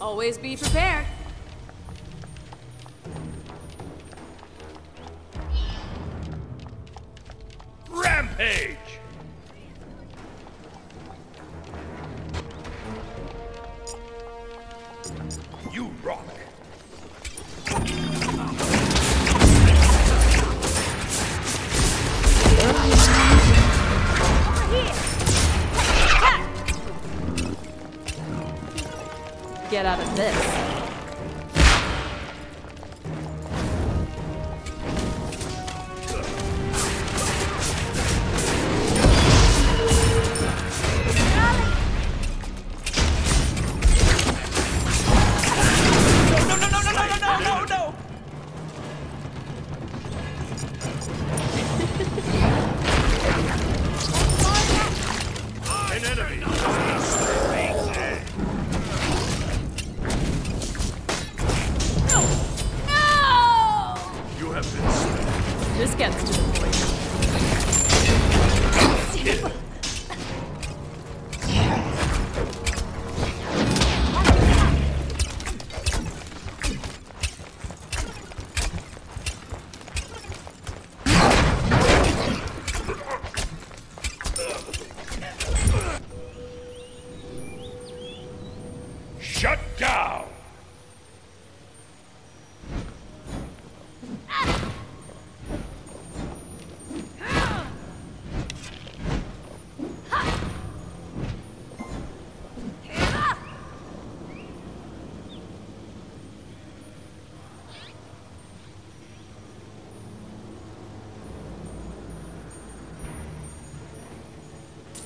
Always be prepared. Get out of this.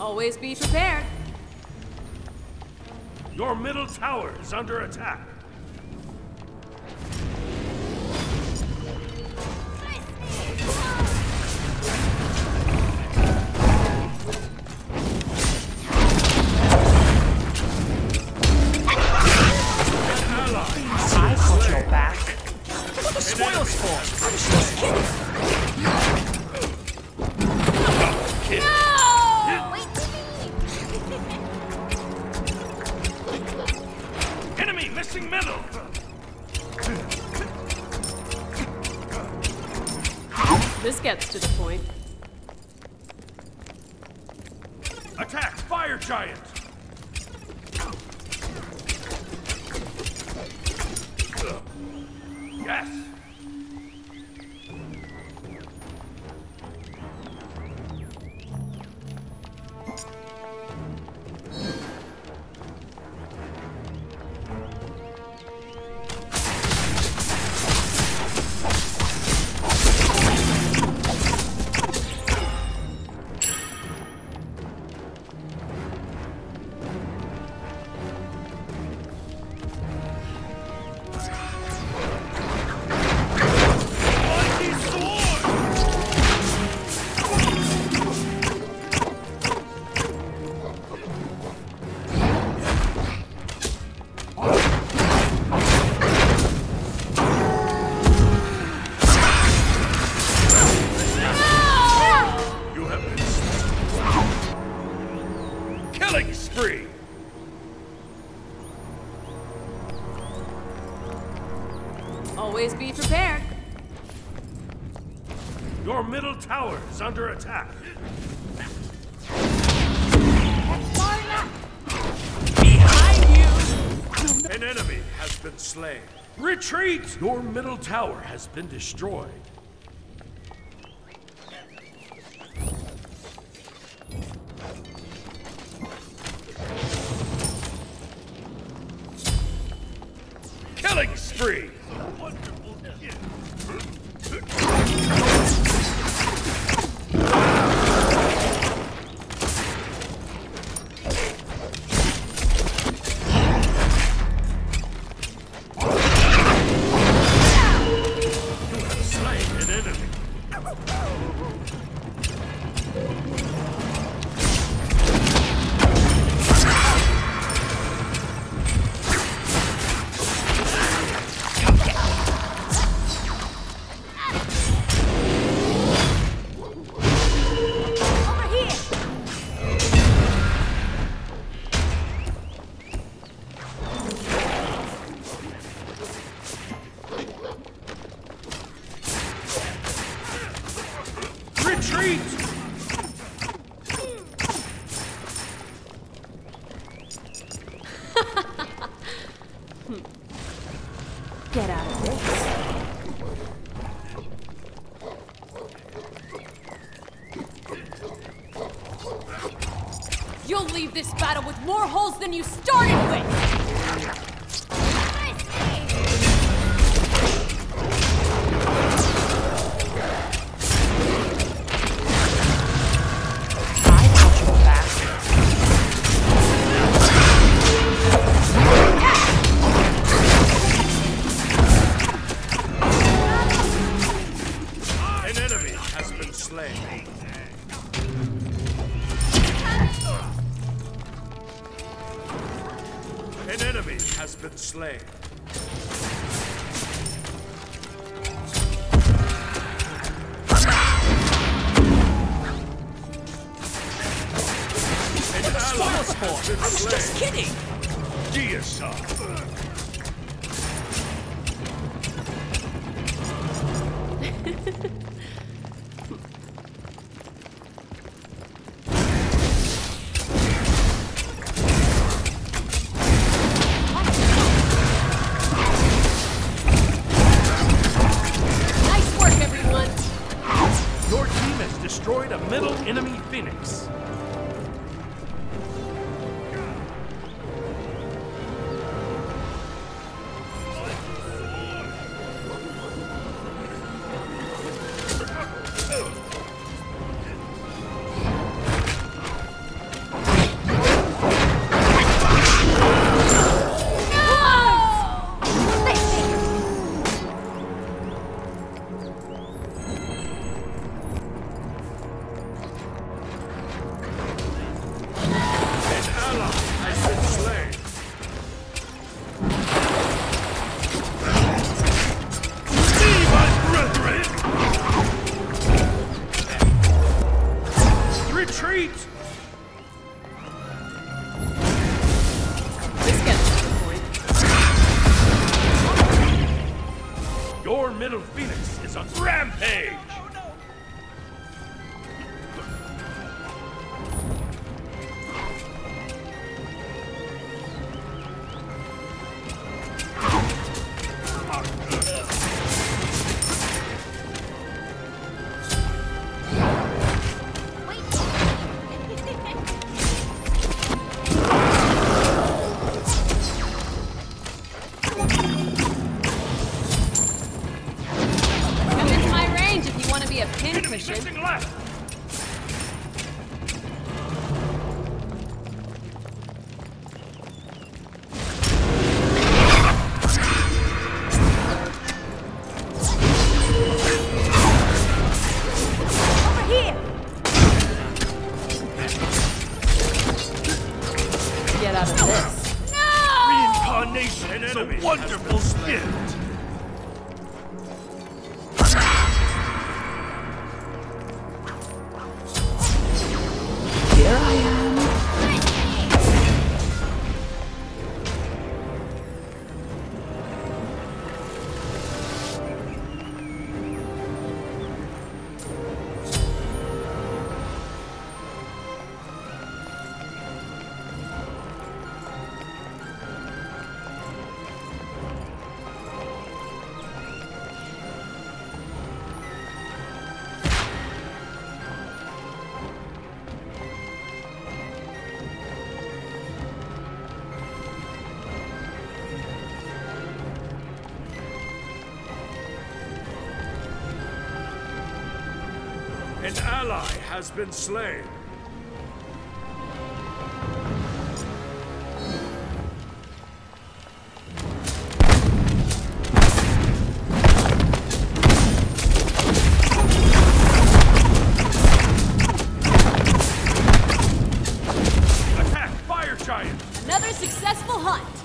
Always be prepared. Your middle tower is under attack. Killing spree! Always be prepared. Your middle tower is under attack. Behind you! An enemy has been slain. Retreat! Your middle tower has been destroyed. free. streets. An enemy has been slain. I was just kidding! Deicide. retreat! Your middle phoenix is on rampage! An ally has been slain. Another successful hunt!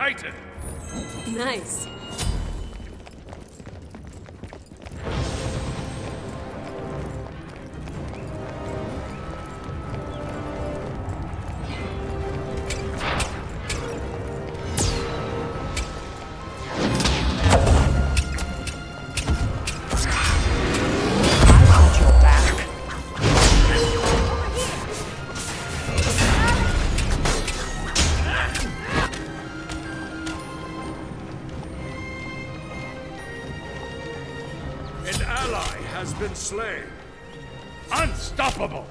Titan! Nice. An ally has been slain. Unstoppable!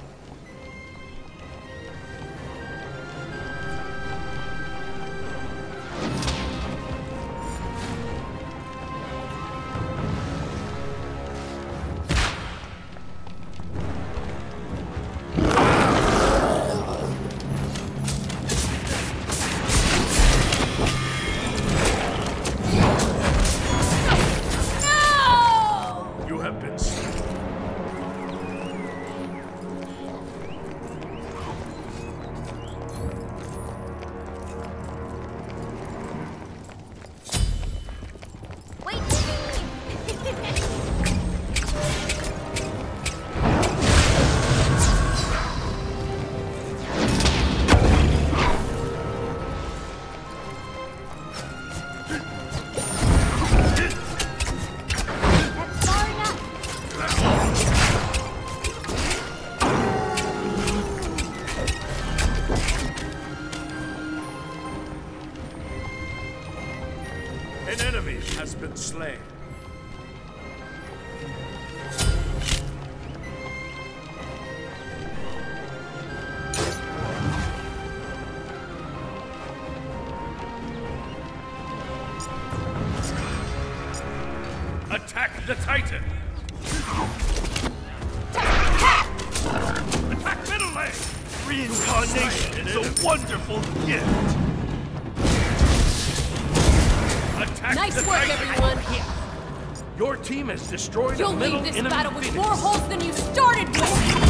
The Titan! Attack middle lane! Reincarnation is a wonderful gift. Attack Nice the work, Titan! everyone. Your team has destroyed You'll a middle leave this battle with more holes than you started with.